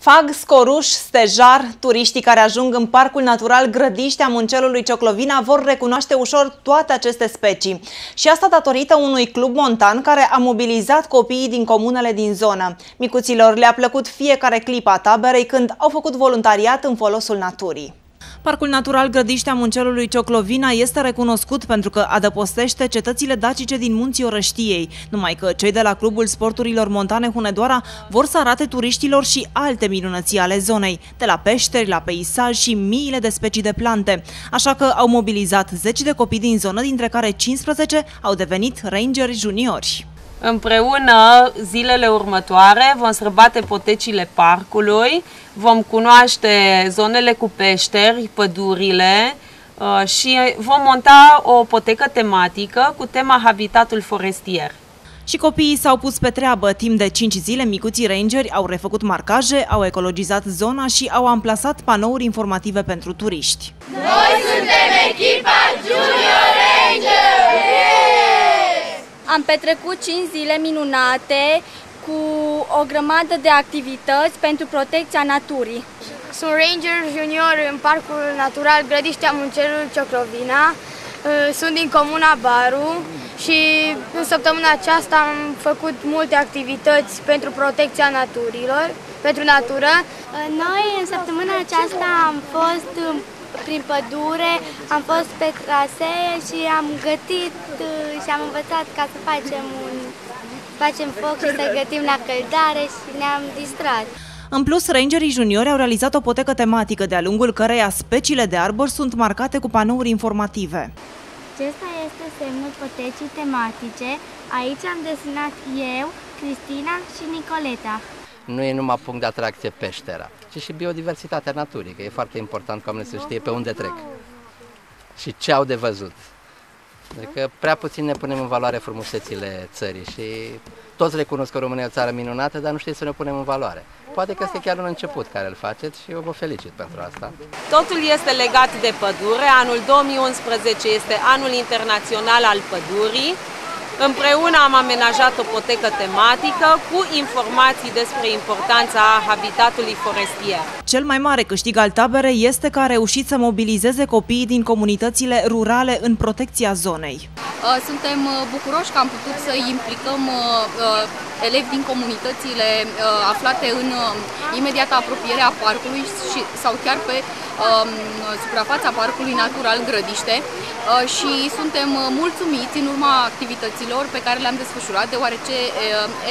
Fag, Scoruș, Stejar, turiștii care ajung în Parcul Natural Grădiștea Muncelului Cioclovina vor recunoaște ușor toate aceste specii. Și asta datorită unui club montan care a mobilizat copiii din comunele din zonă. Micuților le-a plăcut fiecare clip a taberei când au făcut voluntariat în folosul naturii. Parcul Natural Grădiștea Muncelului Cioclovina este recunoscut pentru că adăpostește cetățile dacice din munții Orăștiei, numai că cei de la Clubul Sporturilor Montane Hunedoara vor să arate turiștilor și alte minunății ale zonei, de la peșteri, la peisaj și miile de specii de plante. Așa că au mobilizat 10 de copii din zonă, dintre care 15 au devenit rangeri juniori. Împreună, zilele următoare, vom străbate potecile parcului, vom cunoaște zonele cu peșteri, pădurile uh, și vom monta o potecă tematică cu tema Habitatul forestier. Și copiii s-au pus pe treabă. Timp de 5 zile, micuții rangeri au refăcut marcaje, au ecologizat zona și au amplasat panouri informative pentru turiști. Noi suntem echipa Junior Rangers! Am petrecut 5 zile minunate cu o grămadă de activități pentru protecția naturii. Sunt ranger junior în Parcul Natural Grădiștea Muncelul Cioclovina. Uh, sunt din Comuna Baru și în săptămâna aceasta am făcut multe activități pentru protecția naturilor, pentru natură. Uh, noi în săptămâna aceasta am fost prin pădure, am fost pe trasee și am gătit uh, și am învățat ca să facem un facem foc și să gătim la căldare și ne-am distrat. În plus, rangerii juniori au realizat o potecă tematică de-a lungul căreia speciile de arbori sunt marcate cu panouri informative. Acesta este semnul potecii tematice. Aici am desenat eu, Cristina și Nicoleta nu e numai punct de atracție peștera, ci și biodiversitatea naturii, că e foarte important ca oamenii să știe pe unde trec și ce au de văzut. Adică prea puțin ne punem în valoare frumusețile țării și toți recunosc că România e o țară minunată, dar nu știți să ne punem în valoare. Poate că este chiar un început care îl faceți și eu vă felicit pentru asta. Totul este legat de pădure. Anul 2011 este anul internațional al pădurii. Împreună am amenajat o potecă tematică cu informații despre importanța habitatului forestier. Cel mai mare câștig al taberei este că a reușit să mobilizeze copiii din comunitățile rurale în protecția zonei. Uh, suntem uh, bucuroși că am putut să implicăm uh, elevi din comunitățile aflate în imediată apropiere a parcului și, sau chiar pe um, suprafața Parcului Natural Grădiște și suntem mulțumiți în urma activităților pe care le-am desfășurat, deoarece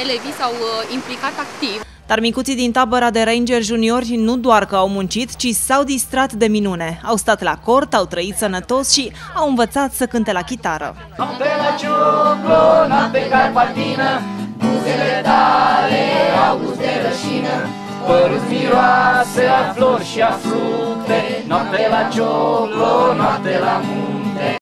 elevii s-au implicat activ. Dar micuții din tabăra de ranger juniori nu doar că au muncit, ci s-au distrat de minune. Au stat la cort, au trăit sănătos și au învățat să cânte la chitară. Noapte la ciuclo, noapte carpatină, buzele tale au gust de rășină, părul miroase a flori și a fructe, noapte la cioclo, noapte la munte.